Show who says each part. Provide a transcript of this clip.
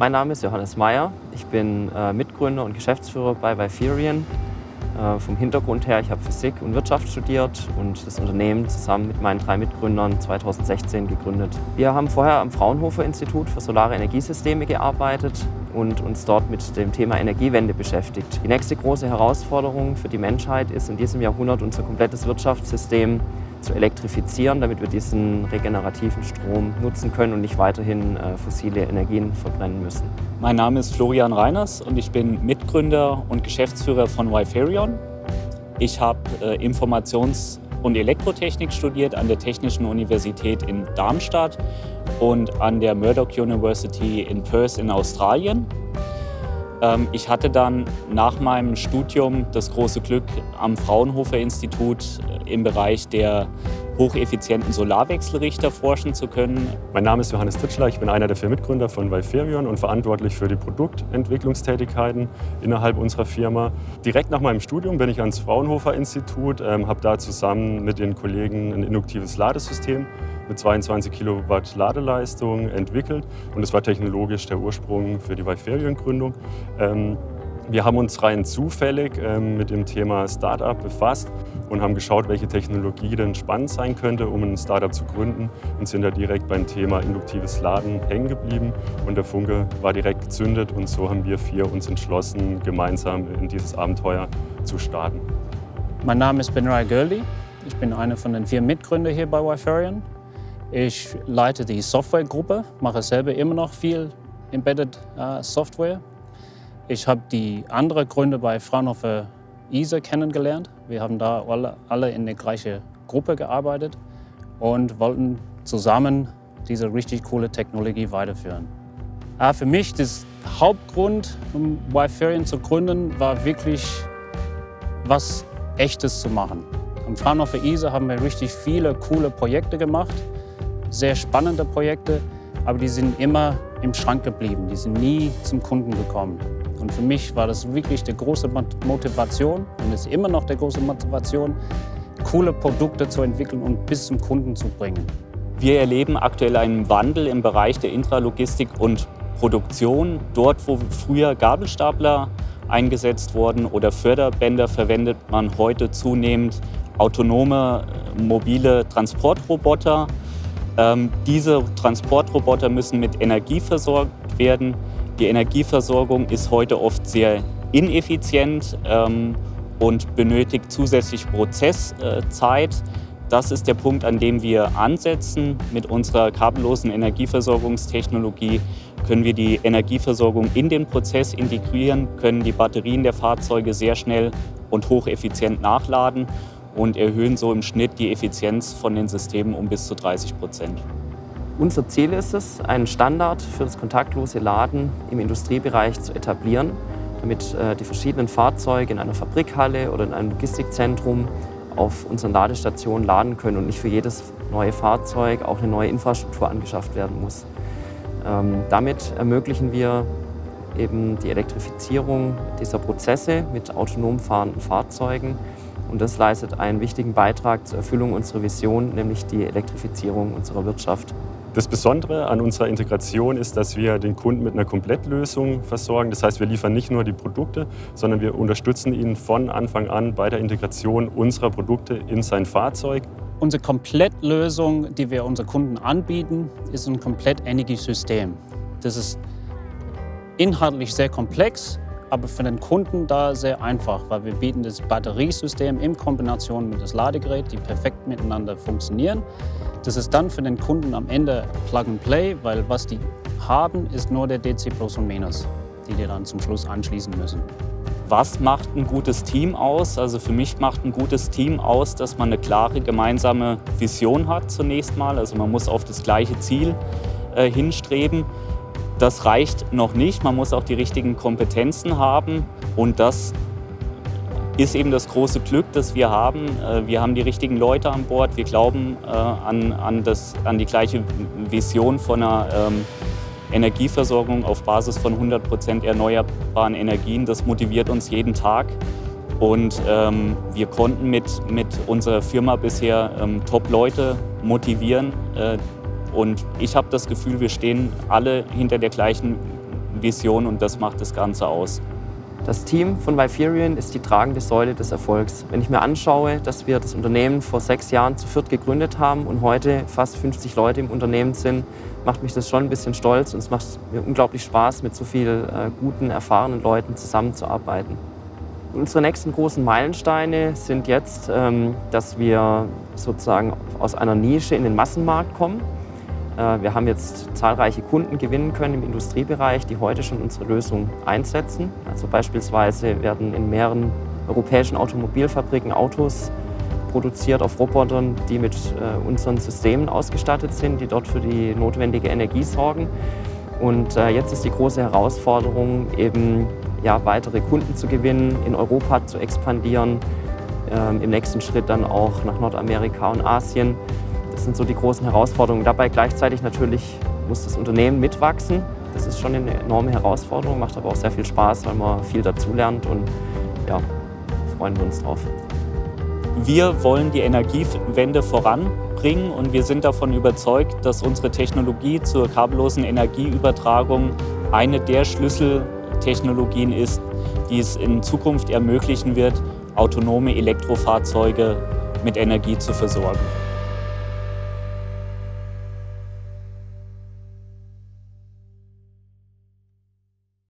Speaker 1: Mein Name ist Johannes Meyer. Ich bin äh, Mitgründer und Geschäftsführer bei Viferian. Äh, vom Hintergrund her, ich habe Physik und Wirtschaft studiert und das Unternehmen zusammen mit meinen drei Mitgründern 2016 gegründet. Wir haben vorher am Fraunhofer Institut für Solare Energiesysteme gearbeitet und uns dort mit dem Thema Energiewende beschäftigt. Die nächste große Herausforderung für die Menschheit ist in diesem Jahrhundert unser komplettes Wirtschaftssystem zu elektrifizieren, damit wir diesen regenerativen Strom nutzen können und nicht weiterhin äh, fossile Energien verbrennen müssen.
Speaker 2: Mein Name ist Florian Reiners und ich bin Mitgründer und Geschäftsführer von Wiferion. Ich habe äh, Informations- und Elektrotechnik studiert an der Technischen Universität in Darmstadt und an der Murdoch University in Perth in Australien. Ähm, ich hatte dann nach meinem Studium das große Glück, am Fraunhofer Institut äh, im Bereich der hocheffizienten Solarwechselrichter forschen zu können.
Speaker 3: Mein Name ist Johannes Titschler, ich bin einer der vier Mitgründer von Viferion und verantwortlich für die Produktentwicklungstätigkeiten innerhalb unserer Firma. Direkt nach meinem Studium bin ich ans Fraunhofer Institut, ähm, habe da zusammen mit den Kollegen ein induktives Ladesystem mit 22 Kilowatt Ladeleistung entwickelt und es war technologisch der Ursprung für die Viferion-Gründung. Ähm, wir haben uns rein zufällig ähm, mit dem Thema Startup befasst und haben geschaut, welche Technologie denn spannend sein könnte, um ein Startup zu gründen und sind da direkt beim Thema induktives Laden hängen geblieben und der Funke war direkt gezündet und so haben wir vier uns entschlossen, gemeinsam in dieses Abenteuer zu starten.
Speaker 4: Mein Name ist Benrai Gurley. Ich bin einer von den vier Mitgründern hier bei Wiferion. Ich leite die Softwaregruppe, mache selber immer noch viel Embedded äh, Software. Ich habe die anderen Gründer bei Fraunhofer ISA kennengelernt. Wir haben da alle, in der gleichen Gruppe gearbeitet und wollten zusammen diese richtig coole Technologie weiterführen. Äh, für mich das Hauptgrund, um Wiferion zu gründen, war wirklich was Echtes zu machen. Am Fraunhofer ISA haben wir richtig viele coole Projekte gemacht sehr spannende Projekte, aber die sind immer im Schrank geblieben. Die sind nie zum Kunden gekommen. Und für mich war das wirklich die große Motivation und ist immer noch die große Motivation, coole Produkte zu entwickeln und bis zum Kunden zu bringen.
Speaker 2: Wir erleben aktuell einen Wandel im Bereich der Intralogistik und Produktion. Dort, wo früher Gabelstapler eingesetzt wurden oder Förderbänder, verwendet man heute zunehmend autonome mobile Transportroboter ähm, diese Transportroboter müssen mit Energie versorgt werden. Die Energieversorgung ist heute oft sehr ineffizient ähm, und benötigt zusätzlich Prozesszeit. Das ist der Punkt, an dem wir ansetzen. Mit unserer kabellosen Energieversorgungstechnologie können wir die Energieversorgung in den Prozess integrieren, können die Batterien der Fahrzeuge sehr schnell und hocheffizient nachladen und erhöhen so im Schnitt die Effizienz von den Systemen um bis zu 30 Prozent.
Speaker 1: Unser Ziel ist es, einen Standard für das kontaktlose Laden im Industriebereich zu etablieren, damit äh, die verschiedenen Fahrzeuge in einer Fabrikhalle oder in einem Logistikzentrum auf unseren Ladestationen laden können und nicht für jedes neue Fahrzeug auch eine neue Infrastruktur angeschafft werden muss. Ähm, damit ermöglichen wir eben die Elektrifizierung dieser Prozesse mit autonom fahrenden Fahrzeugen und das leistet einen wichtigen Beitrag zur Erfüllung unserer Vision, nämlich die Elektrifizierung unserer Wirtschaft.
Speaker 3: Das Besondere an unserer Integration ist, dass wir den Kunden mit einer Komplettlösung versorgen. Das heißt, wir liefern nicht nur die Produkte, sondern wir unterstützen ihn von Anfang an bei der Integration unserer Produkte in sein Fahrzeug.
Speaker 4: Unsere Komplettlösung, die wir unseren Kunden anbieten, ist ein komplett Energiesystem. Das ist inhaltlich sehr komplex, aber für den Kunden da sehr einfach, weil wir bieten das Batteriesystem in Kombination mit das Ladegerät, die perfekt miteinander funktionieren. Das ist dann für den Kunden am Ende Plug and Play, weil was die haben, ist nur der DC Plus und Minus, die die dann zum Schluss anschließen müssen.
Speaker 2: Was macht ein gutes Team aus? Also für mich macht ein gutes Team aus, dass man eine klare gemeinsame Vision hat zunächst mal. Also man muss auf das gleiche Ziel äh, hinstreben das reicht noch nicht. Man muss auch die richtigen Kompetenzen haben. Und das ist eben das große Glück, das wir haben. Äh, wir haben die richtigen Leute an Bord. Wir glauben äh, an, an, das, an die gleiche Vision von einer ähm, Energieversorgung auf Basis von 100 Prozent erneuerbaren Energien. Das motiviert uns jeden Tag. Und ähm, wir konnten mit, mit unserer Firma bisher ähm, Top-Leute motivieren, äh, und ich habe das Gefühl, wir stehen alle hinter der gleichen Vision und das macht das Ganze aus.
Speaker 1: Das Team von Viferion ist die tragende Säule des Erfolgs. Wenn ich mir anschaue, dass wir das Unternehmen vor sechs Jahren zu viert gegründet haben und heute fast 50 Leute im Unternehmen sind, macht mich das schon ein bisschen stolz und es macht mir unglaublich Spaß, mit so vielen äh, guten, erfahrenen Leuten zusammenzuarbeiten. Unsere nächsten großen Meilensteine sind jetzt, ähm, dass wir sozusagen aus einer Nische in den Massenmarkt kommen. Äh, wir haben jetzt zahlreiche Kunden gewinnen können im Industriebereich, die heute schon unsere Lösung einsetzen. Also beispielsweise werden in mehreren europäischen Automobilfabriken Autos produziert auf Robotern, die mit äh, unseren Systemen ausgestattet sind, die dort für die notwendige Energie sorgen. Und äh, jetzt ist die große Herausforderung, eben ja, weitere Kunden zu gewinnen, in Europa zu expandieren, ähm, im nächsten Schritt dann auch nach Nordamerika und Asien. Das sind so die großen Herausforderungen. Dabei gleichzeitig natürlich muss das Unternehmen mitwachsen. Das ist schon eine enorme Herausforderung, macht aber auch sehr viel Spaß, weil man viel dazulernt und ja, freuen wir uns drauf.
Speaker 2: Wir wollen die Energiewende voranbringen und wir sind davon überzeugt, dass unsere Technologie zur kabellosen Energieübertragung eine der Schlüsseltechnologien ist, die es in Zukunft ermöglichen wird, autonome Elektrofahrzeuge mit Energie zu versorgen.